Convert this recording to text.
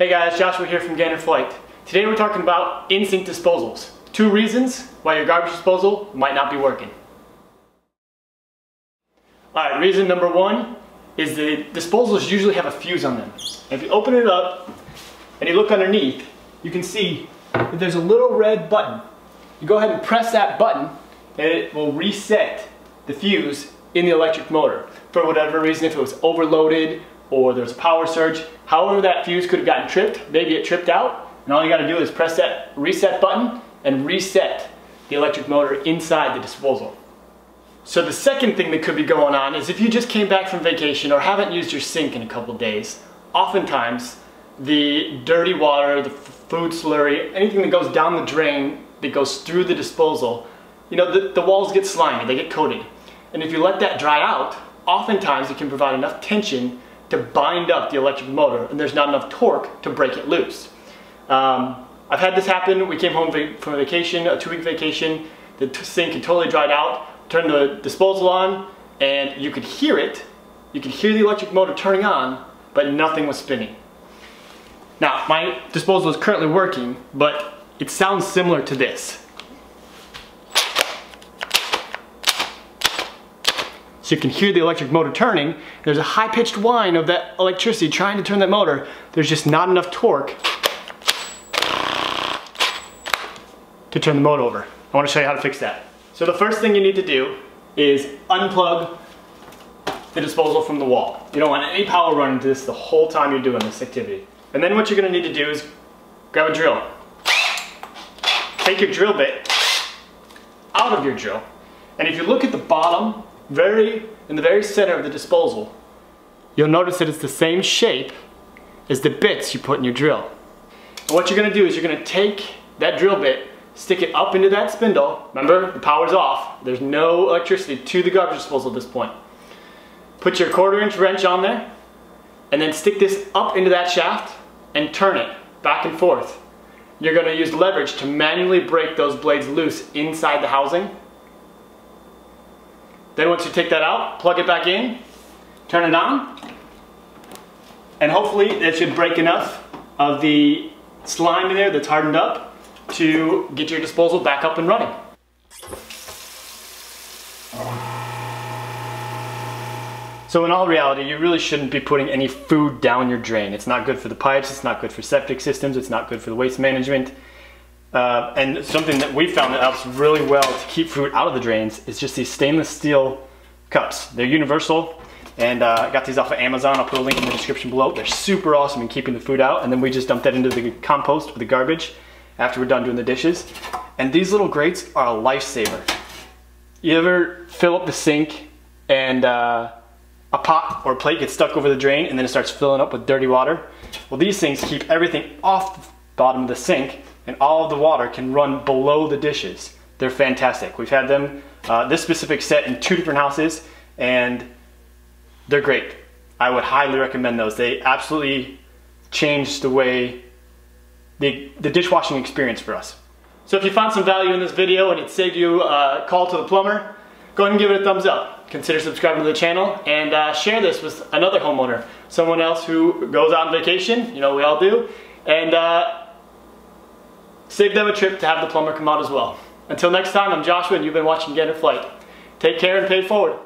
Hey guys, Joshua here from Gander Flight. Today we're talking about in-sink disposals. Two reasons why your garbage disposal might not be working. Alright, reason number one is the disposals usually have a fuse on them. If you open it up and you look underneath, you can see that there's a little red button. You go ahead and press that button and it will reset the fuse in the electric motor. For whatever reason, if it was overloaded or there's a power surge, however that fuse could have gotten tripped, maybe it tripped out, and all you gotta do is press that reset button and reset the electric motor inside the disposal. So the second thing that could be going on is if you just came back from vacation or haven't used your sink in a couple days, oftentimes the dirty water, the food slurry, anything that goes down the drain that goes through the disposal, you know, the, the walls get slimy, they get coated. And if you let that dry out, oftentimes it can provide enough tension to bind up the electric motor and there's not enough torque to break it loose. Um, I've had this happen. We came home from a vacation, a two week vacation. The sink had totally dried out. Turned the disposal on and you could hear it. You could hear the electric motor turning on, but nothing was spinning. Now, my disposal is currently working, but it sounds similar to this. So you can hear the electric motor turning. There's a high-pitched whine of that electricity trying to turn that motor. There's just not enough torque to turn the motor over. I want to show you how to fix that. So the first thing you need to do is unplug the disposal from the wall. You don't want any power running to this the whole time you're doing this activity. And then what you're gonna need to do is grab a drill. Take your drill bit out of your drill. And if you look at the bottom very, in the very center of the disposal, you'll notice that it's the same shape as the bits you put in your drill. And what you're gonna do is you're gonna take that drill bit, stick it up into that spindle. Remember, the power's off. There's no electricity to the garbage disposal at this point. Put your quarter inch wrench on there, and then stick this up into that shaft and turn it back and forth. You're gonna use leverage to manually break those blades loose inside the housing then once you take that out, plug it back in, turn it on, and hopefully that should break enough of the slime in there that's hardened up to get your disposal back up and running. So in all reality, you really shouldn't be putting any food down your drain. It's not good for the pipes, it's not good for septic systems, it's not good for the waste management. Uh, and something that we found that helps really well to keep food out of the drains is just these stainless steel cups. They're universal and uh, I got these off of Amazon. I'll put a link in the description below. They're super awesome in keeping the food out and then we just dump that into the compost or the garbage after we're done doing the dishes. And these little grates are a lifesaver. You ever fill up the sink and uh, a pot or a plate gets stuck over the drain and then it starts filling up with dirty water? Well, these things keep everything off bottom of the sink and all of the water can run below the dishes. They're fantastic. We've had them, uh, this specific set in two different houses, and they're great. I would highly recommend those. They absolutely changed the way, the, the dishwashing experience for us. So if you found some value in this video and it saved you a call to the plumber, go ahead and give it a thumbs up. Consider subscribing to the channel and uh, share this with another homeowner, someone else who goes on vacation, you know we all do, and uh, Save them a trip to have the plumber come out as well. Until next time, I'm Joshua and you've been watching Gander Flight. Take care and pay forward.